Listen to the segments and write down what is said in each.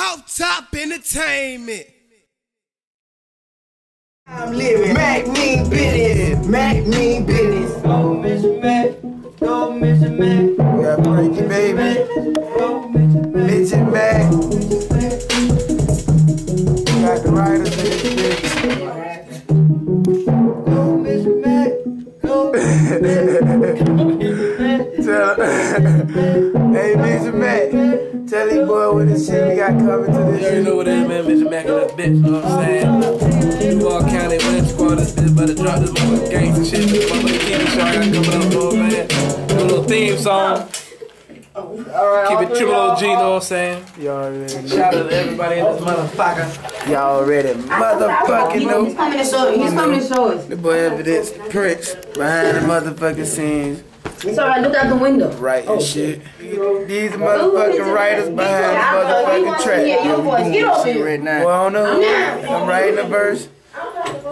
Hot Top Entertainment. I'm living. Mac mean business. Mac mean business. Go, Mr. Mac. Go, Mr. Mac. We got Frankie, baby. Go, Mr. Mac. Midget Mac. We got the writers in this bitch. Go, Mr. Mac. Go, Mr. Mac. Tell Hey, Midget Mac. Tell these boy what this shit we got coming to this You know what it is, man. Mr. Mac in the bitch, you know what I'm saying? Duval County, West Squad, this bitch better drop this motherfucking gangsta shit. This motherfucking TV show I got coming up, you know what I'm saying? Do a little theme song. Keep it triple OG, you know what I'm saying? Y'all already know. Shout out to everybody in this motherfucker. Y'all already motherfucking know. He's coming to show. He's coming to show us. The boy Evidence Prince behind the motherfucking scenes, It's I Look out the window. Right oh, shit. These oh, motherfucking writers behind the motherfucking track. Yeah, your voice. Get over here. right now. Well, I don't know. I'm writing a verse.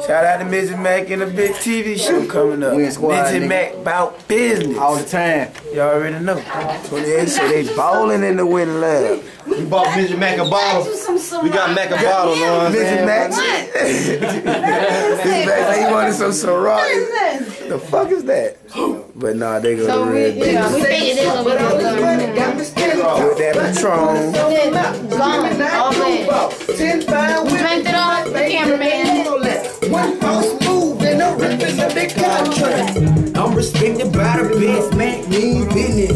Shout out to Midget Mac and a big TV show coming up. Win Squad, Midget nigga. Mac about business. all the time. Y'all already know. 28 so they ballin' in the win lab. We bought Midget Mac a bottle. We got Mac a bottle, you know what I'm Midget saying? Mac. Midget Mac say he wanted some Ciroc. The fuck is that? But nah, they go So to we, red yeah, we figured this over here. with that Patron. Gone. All bad. Ten fine We drank it all. The cameraman. One false move and no ripping of the contract. I'm respected by the best, Mac mean business.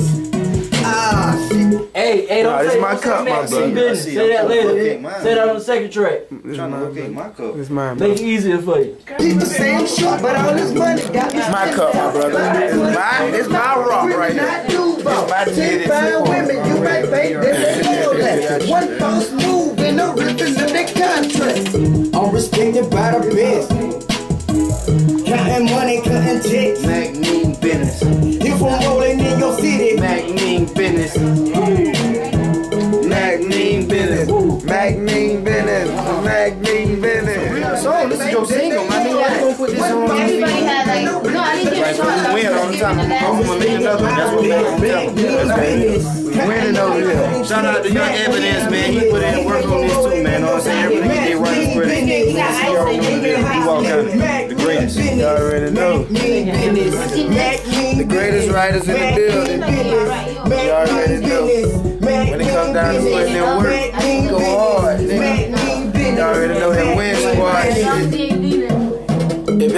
Shit. Hey, hey, don't Nah, this say, my don't cup, say my brother. Business. See, Say that later. Say that on the second track. I'm trying to locate my cup. It's mine, Make it easier for you. People say I'm but all this money got me. It's my cup, my brother. It's my, it's my rock right here. It's my Ten fine women, you might think they feel that. One false move and no ripping of the contract. I'm respected by the best. Counting money, cutting checks. Business. Mac mean business. So this is your single, man. Nigga, I'm gonna put this on. Everybody had like. No, I didn't get a Right, we win all the time. I'm gonna make another one. That's what Mac mean. Winning over here. Shout out to Young Evidence, man. He put in work on this too, man. Know what I'm saying? Everybody get their right credit. He already know this. You walk out the greatest. You already know. The greatest writers in the building. You already know. When it comes down to putting in work,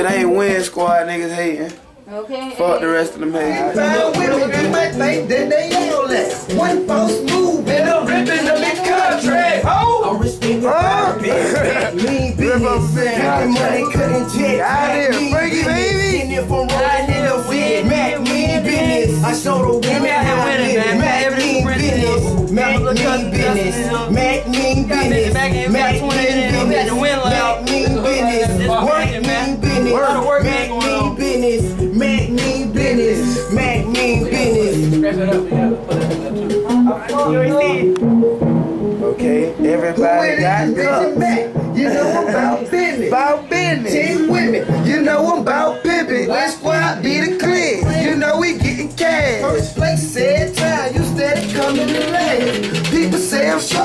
it ain't win squad, niggas hating. Okay. Fuck the rest of them haters. Fine women, you might think that they all that. One false move and no ripping of the contract. I'm respected by the best. Mean business. Counting money, cutting checks. Out here, Frankie, baby. And if I'm rolling in the weed, Mac mean business. I show the women how I winning, live. man. Mac Every mean Prince business. Mac Look mean up, business. Dustin, Mac mean Got business. Mac in, we got Mac 20 in mean there. We got the win business. loud. Mac mean business. Business. Word of work Mac going on. mean business. Mac mean business. Mac mean business. Scratch that up, yeah. Put that in there too. Okay, everybody got Bitch cups. You know I'm about business. About business. Ten women, you know I'm about pimping. West squad be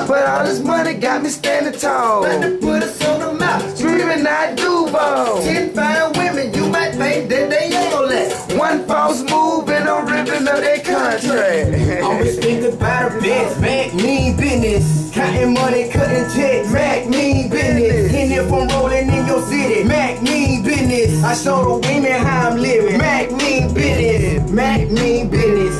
but all this money got me standing tall. About to put us on the map, screaming I do ball. Ten fine women, you might think that they all that. One false move and I'm ripping up their contract. I'm respected by the best. Mac mean business. Counting money, cutting checks. Mac mean business. And if I'm rolling in your city, Mac mean business. I show the women how I'm living. Mac mean business. Mac mean business.